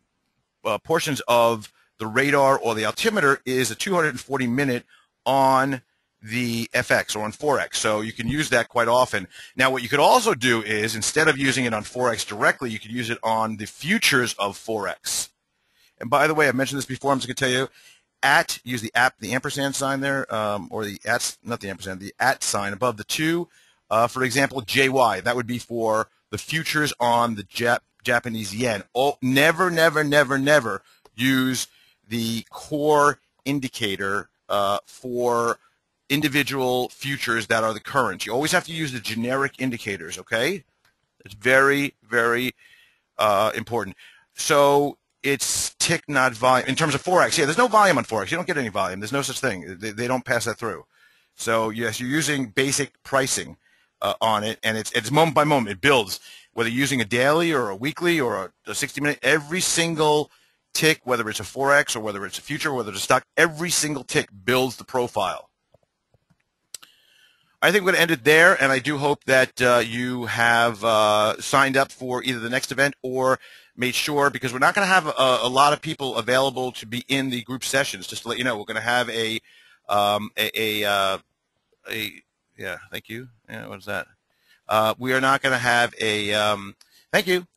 uh, portions of the radar or the altimeter is a 240 minute on the FX or on Forex. So you can use that quite often. Now, what you could also do is instead of using it on Forex directly, you could use it on the futures of Forex. And by the way, I've mentioned this before. I'm just going to tell you, at use the app, the ampersand sign there, um, or the at not the ampersand, the at sign above the two. Uh, for example, JY. That would be for the futures on the Jap- Japanese yen. Oh, never, never, never, never use the core indicator uh, for individual futures that are the current. You always have to use the generic indicators, okay? It's very, very uh, important. So it's tick, not volume. In terms of Forex, yeah, there's no volume on Forex. You don't get any volume. There's no such thing. They, they don't pass that through. So yes, you're using basic pricing uh, on it, and it's it's moment by moment. It builds. Whether you're using a daily or a weekly or a, a 60 minute, every single tick, whether it's a forex or whether it's a future, whether it's a stock, every single tick builds the profile. I think we're going to end it there, and I do hope that uh, you have uh, signed up for either the next event or made sure, because we're not going to have a, a, lot of people available to be in the group sessions. Just to let you know, we're going to have a um, a, a, uh, a yeah, thank you. Yeah, what is that? Uh, we are not going to have a um, thank you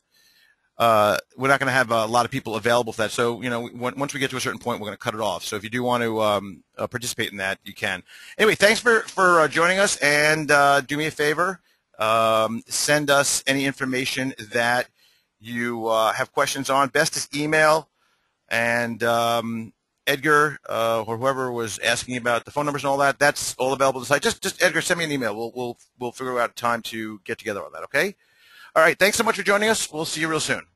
uh, we're not going to have a lot of people available for that. So, you know, once we get to a certain point, we're going to cut it off. So if you do want to um, uh, participate in that, you can. Anyway, thanks for, for uh, joining us. And uh, do me a favor, um, send us any information that you uh, have questions on. Best is email. And um, Edgar uh, or whoever was asking about the phone numbers and all that, that's all available on the site. Just, just Edgar, send me an email. We'll, we'll, we'll figure out a time to get together on that, okay? All right. Thanks so much for joining us. We'll see you real soon.